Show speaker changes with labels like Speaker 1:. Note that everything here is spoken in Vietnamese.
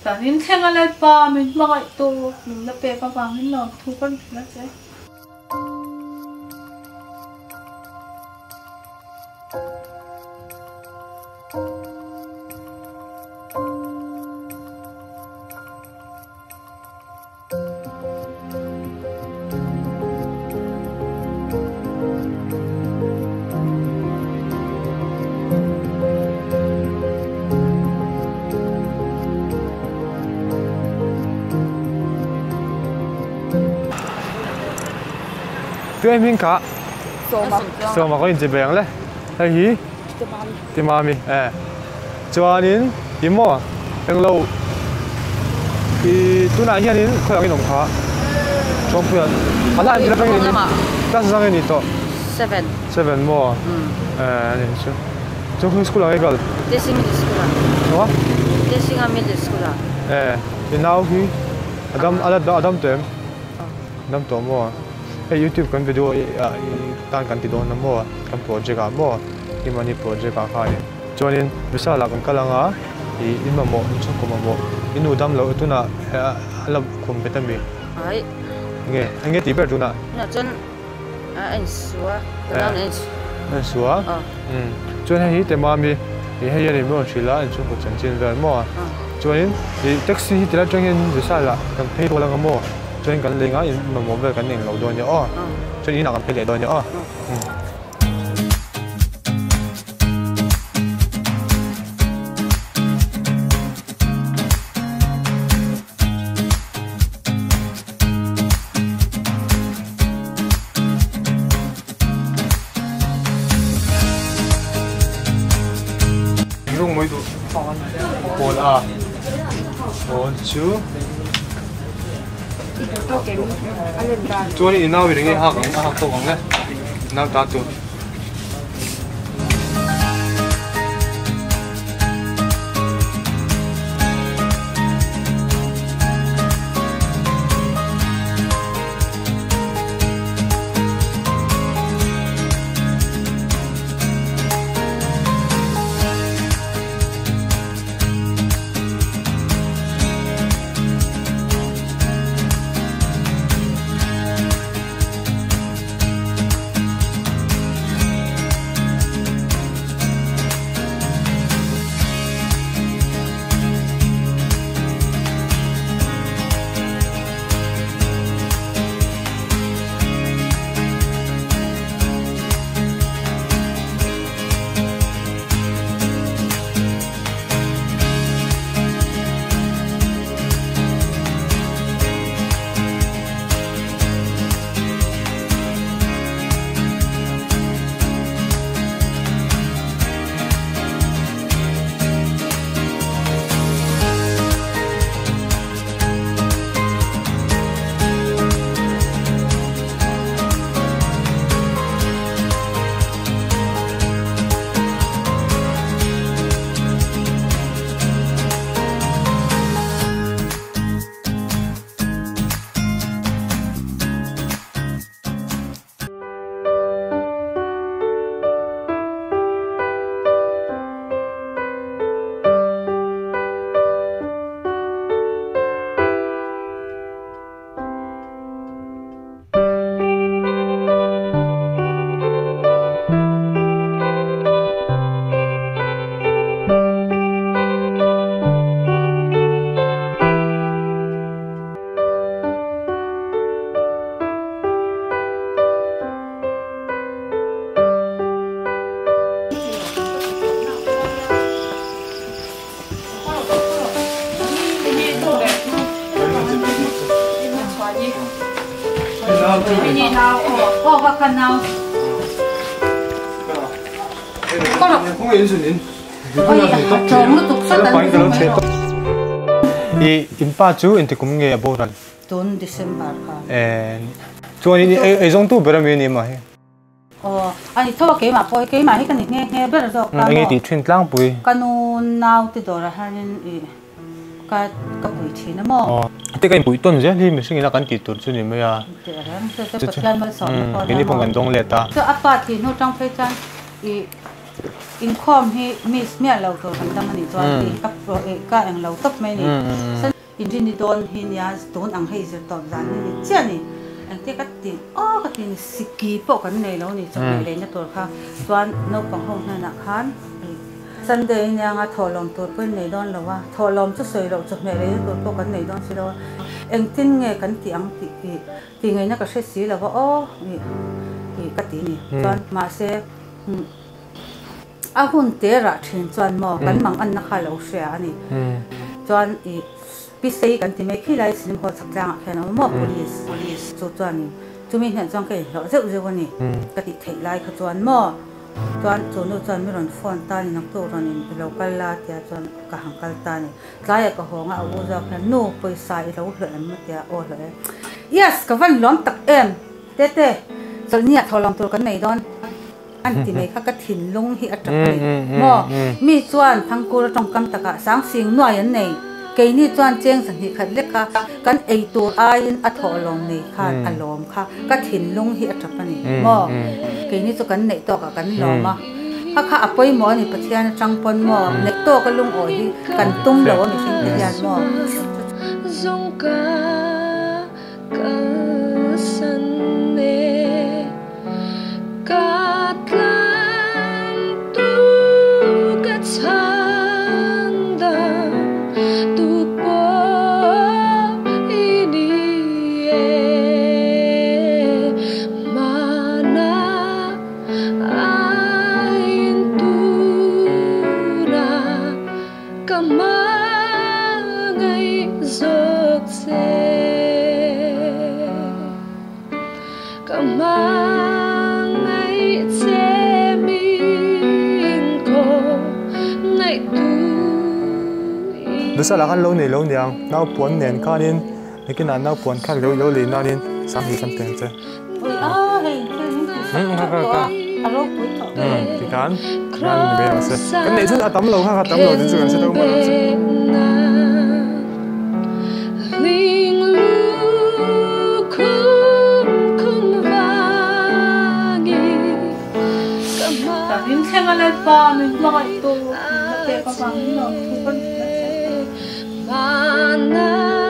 Speaker 1: แต่นี่แค่อะไรปลามันมาไอตัวมันละเปะปลาปลาไม่นอนทุกคนนะเจ๊
Speaker 2: Tụi em hình cả
Speaker 3: số mà
Speaker 2: mà có in chỉ bèng lẽ Hay hí Thì mà À Cho nên Hiếm mò Em lâu Thì Tụi nãy hiện đến Khởi cái nồng khá Trong phiền À lại Là lắm
Speaker 3: à?
Speaker 2: Đang sang cái này to
Speaker 3: seven.
Speaker 2: Seven mò À Này chứ Trong khi school. là cái gọi
Speaker 3: desi middle school
Speaker 2: Đúng không?
Speaker 3: desi nga middle school
Speaker 2: Eh, inaw hi Adam Adam Adam tem. Adam to mo. Hey YouTube kan video i tan kan ti don na mo kan project a mo. I mani project a khai. Chuanin bisa la kan kalanga i in ma mo in chu ko ma mo. Inu dam lo tu na ala kum betami.
Speaker 3: ai
Speaker 2: Nge, nge ti ber tu na.
Speaker 3: à anh xua À. đó anh
Speaker 2: Na suwa. Ừ. Chuan hi te ma mi i he yan mo chila in chu ko chan chin ver mo. ờ chuanin i taxi hi tila tangin visa la kan phei bola nga mo chuanin kan lenga in ma mo vel kan ning lo do nya o ờ. Chuanin ina kan phei le do nya o Rung mới này nào bị đánh học học tổ không đấy Nào ta chú 이 임파주 인테 공개 보란
Speaker 1: 돈 디셈바카
Speaker 2: 에 조니 에정도 베라미니 마해
Speaker 1: 어 아니 저 게임 보이 게임 아니 그냥 해 베라서 까노 이게
Speaker 2: 뒤튼 땅 보이
Speaker 1: 까노 나우티도라 하는 이 ka ka pui thi na mo
Speaker 2: Thế cái bùi tuần chứ Thì mình sinh ra cái tỷ tuần chứ ni à
Speaker 1: te ram se te patlan ma so Cái này phong gần
Speaker 2: giống lệ ta
Speaker 1: so apa thi no tang phai chan i in khom hi mi smia lo to kan dam ani chuan Mm. i ka pro e ka ang lo ni Mm, mm, mm. san in rin ni don hin ya don ang hei zer to zan ni chia ni ang te ka tin o ka tin siki kan nei lo ni chok Mm. nei le na tor kha chuan no pang hong na na khan Sunday nya nga tholom tur pun nei don lo wa tholom chu soi lo chok nei le tur po kan nei don si lo eng tin nge kan ti ang ti ti ti ngai na ka hre si lo wa o ni ni ka ti ni chuan ma se a hun te ra thin chuan mo kan mang an na kha lo hria ani chuan i pisei kan ti mai khi lai sim ho chak chang khen mo police police. Chu chuan ni chumi hnen chang ke lo zeu zeu ani
Speaker 2: Mm.
Speaker 1: ka ti thei lai kha chuan mo ตอนจนจนไม่รอนฟอนตานี่นักตัวรอนี่เราก็ลาเตียจนกะหังกัลตานี่รายก็หงเอาวุจากันโน่ไปสายเราเหลือมันเตียโอ้เลย yes ก็วันล้อมตักเอ็มเตเต้จนเนี่ยทอลองตัวกันไหนดอนอันที่ไหนข้าก็ถิ่นลงที่อัตราไปมอมีจวนพังกูระจงกำตะกะสังสิงหน่วยอันไหนเกนี่จวนเจ้งสังหิขัดเล็กค่ะกันไอตัวอายินอัถอลองในค่ะอารมณ์ค่ะก็ถิ่นลงที่อัตราไปมอ ke ni chu kan nei to ka kan lom a kha kha apoi mo ni pathian atang pon mo nei to ka lung oi kan tum lo ni sing te yan mo
Speaker 4: dòng ca kamangai che min ko ngai tu
Speaker 2: Đứa sao là khăn lâu này lâu nhàng, nào buồn nền khan in, những cái nào nào buồn khác lâu lâu liền nào in, sáng thì cần tiền chứ.
Speaker 1: Ừ, ừ, ừ, ừ. ro pui tho Ừ,
Speaker 4: thì
Speaker 2: khán,
Speaker 4: khán về mà sẽ. Cái này rất là
Speaker 2: tấm lâu ha, tấm lâu thì chưa sẽ đâu mà đâu chứ.
Speaker 4: Rin thenga lai pa min makai to min na pe pa pa min no thu kan mana